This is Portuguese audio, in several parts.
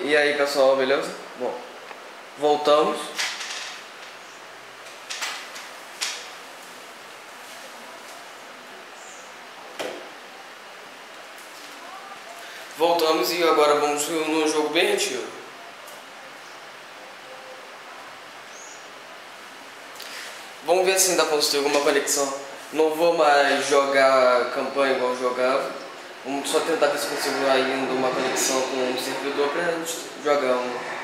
E aí pessoal, beleza? Bom, voltamos. Voltamos e agora vamos num jogo bem antigo. Vamos ver se ainda conseguir alguma conexão. Não vou mais jogar campanha igual jogava. Vamos só tentar ver se consigo ainda uma conexão com um servidor para jogar um.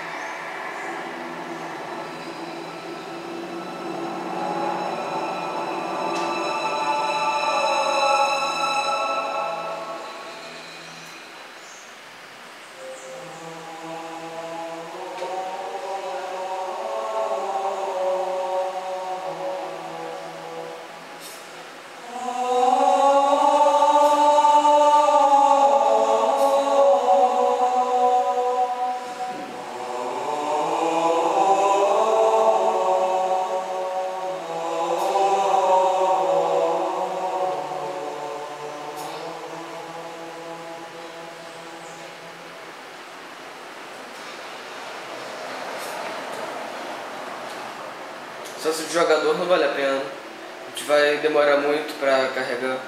Jogador não vale a pena. A gente vai demorar muito pra carregar.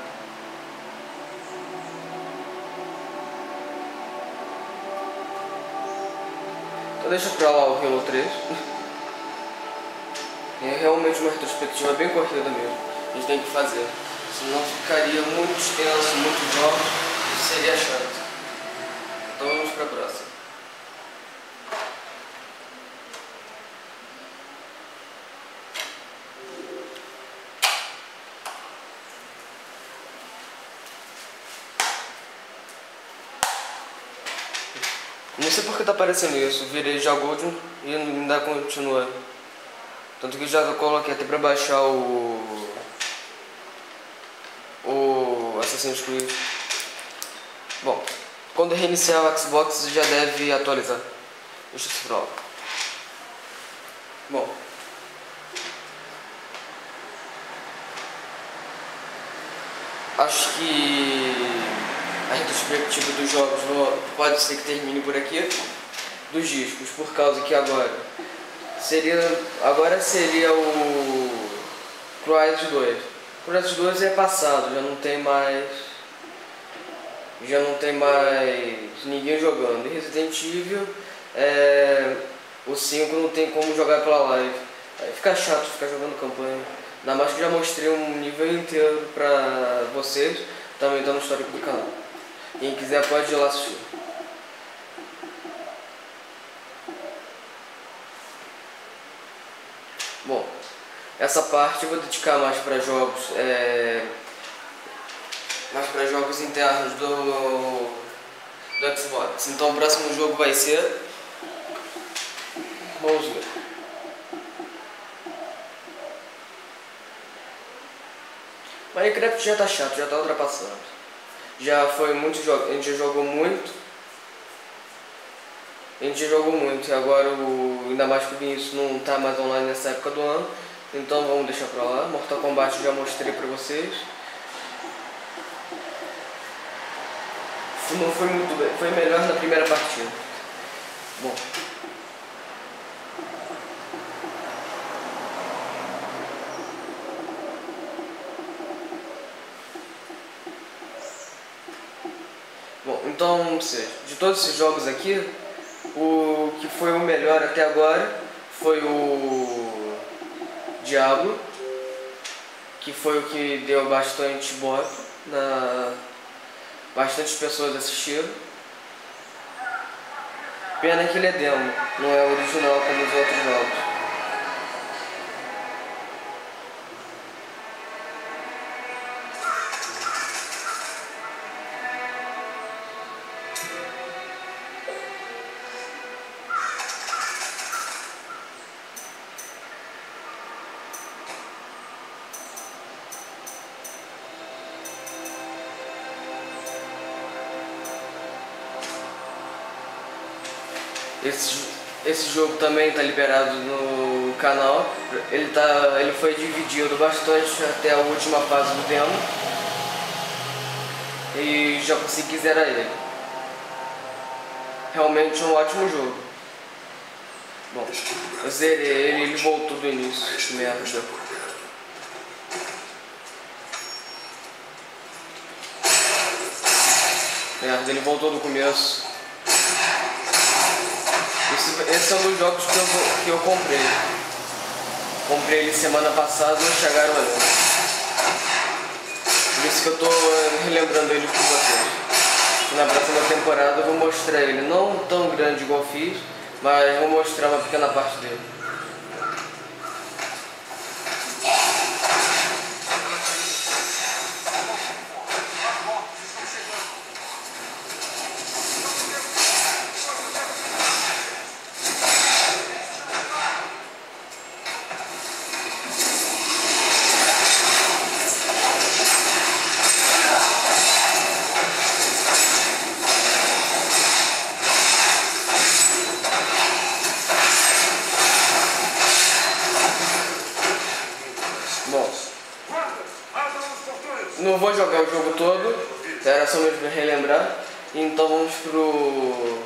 Então deixa pra lá o Halo 3. É realmente uma retrospectiva bem corrida mesmo. A gente tem que fazer. Senão ficaria muito extenso, jogos. Isso seria chato. Então vamos pra próxima. Não sei porque tá aparecendo isso, virei já Gold e ainda continua. Tanto que já coloquei até pra baixar o. O Assassin's Creed. Bom, quando reiniciar o Xbox já deve atualizar. Deixa eu pra lá. Bom. Acho que retrospectiva dos jogos pode ser que termine por aqui dos discos, por causa que agora seria agora seria o Crysis 2. Crysis 2 é passado, já não tem mais já não tem mais ninguém jogando. E Resident Evil é, o 5 não tem como jogar pela live. Aí fica chato ficar jogando campanha. Ainda mais que já mostrei um nível inteiro pra vocês, também tá no histórico do canal. Quem quiser pode ir lá assistir. Bom, essa parte eu vou dedicar mais para jogos, é, mais para jogos internos do, do Xbox. Então o próximo jogo vai ser, vamos ver. Minecraft já tá chato, já tá ultrapassado já foi muito jogo, a gente jogou muito. A gente jogou muito e agora o, ainda mais que o Vinícius não tá mais online nessa época do ano. Então vamos deixar pra lá. Mortal Kombat já mostrei pra vocês. Não foi muito bem, foi melhor na primeira partida. Bom. Bom, então, de todos esses jogos aqui, o que foi o melhor até agora foi o Diablo, que foi o que deu bastante bota, na... bastante pessoas assistiram. Pena que ele é demo, não é original como os outros jogos. Esse, esse jogo também está liberado no canal. Ele, tá, ele foi dividido bastante até a última fase do demo. E já consegui zerar ele. realmente um ótimo jogo. Bom, eu zerei ele, ele voltou do início, merda. Merda, ele voltou do começo. Esse, esse é dos jogos que eu, que eu comprei. Comprei ele semana passada e chegaram ali. Por isso que eu tô relembrando ele com vocês. Na próxima temporada eu vou mostrar ele, não tão grande igual fiz, mas vou mostrar uma pequena parte dele. Não vou jogar o jogo todo, era só mesmo relembrar. Então vamos pro,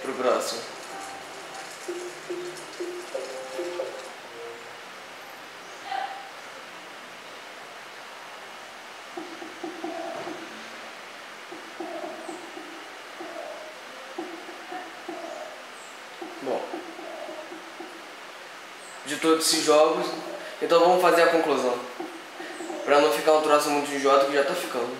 pro próximo. Bom, de todos esses jogos, então vamos fazer a conclusão. Pra não ficar um troço muito idiota que já tá ficando.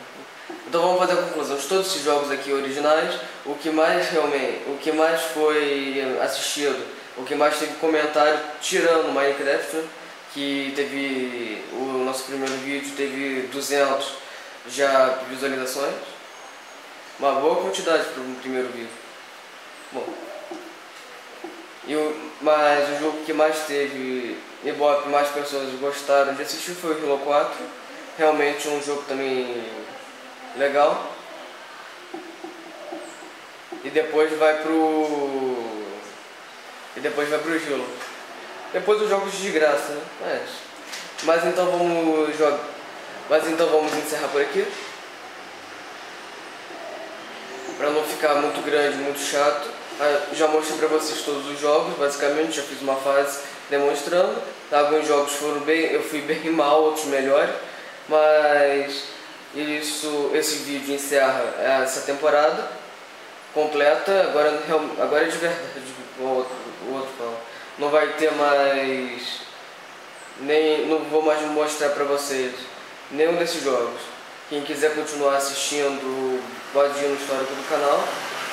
Então vamos fazer a conclusão. De todos esses jogos aqui originais, o que mais realmente, o que mais foi assistido, o que mais teve comentário, tirando Minecraft, que teve o nosso primeiro vídeo teve 200 já visualizações. Uma boa quantidade para um primeiro vídeo. Bom. E o, mas o jogo que mais teve Ibope, mais pessoas gostaram de assistir foi o Halo 4. Realmente um jogo também legal. E depois vai pro. E depois vai pro Halo. Depois os jogos de graça, né? Mas, mas então vamos jogar. Mas então vamos encerrar por aqui. Para não ficar muito grande, muito chato. Ah, já mostrei para vocês todos os jogos, basicamente, já fiz uma fase demonstrando. Alguns jogos foram bem, eu fui bem mal, outros melhores, mas isso, esse vídeo encerra essa temporada completa. Agora, agora é de verdade, o outro, o outro fala. Não vai ter mais, nem, não vou mais mostrar para vocês nenhum desses jogos. Quem quiser continuar assistindo, pode ir no histórico do canal.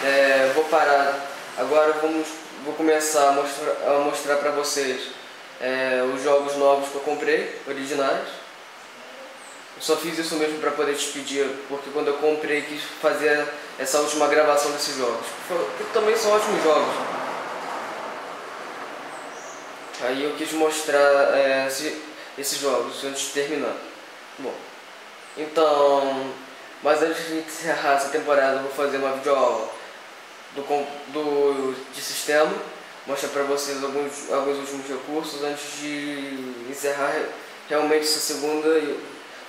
É, vou parar. Agora vamos, vou começar a mostrar, a mostrar para vocês é, os jogos novos que eu comprei, originais. Só fiz isso mesmo para poder despedir, porque quando eu comprei quis fazer essa última gravação desses jogos. Que também são ótimos jogos. Aí eu quis mostrar é, esse, esses jogos antes de terminar. Bom, então, mas antes de encerrar essa temporada eu vou fazer uma videoaula do, do, de sistema, mostrar para vocês alguns, alguns últimos recursos antes de encerrar realmente essa segunda,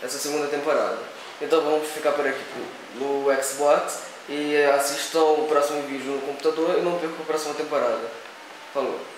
essa segunda temporada. Então vamos ficar por aqui no Xbox e assistam o próximo vídeo no computador e não percam a próxima temporada. Falou!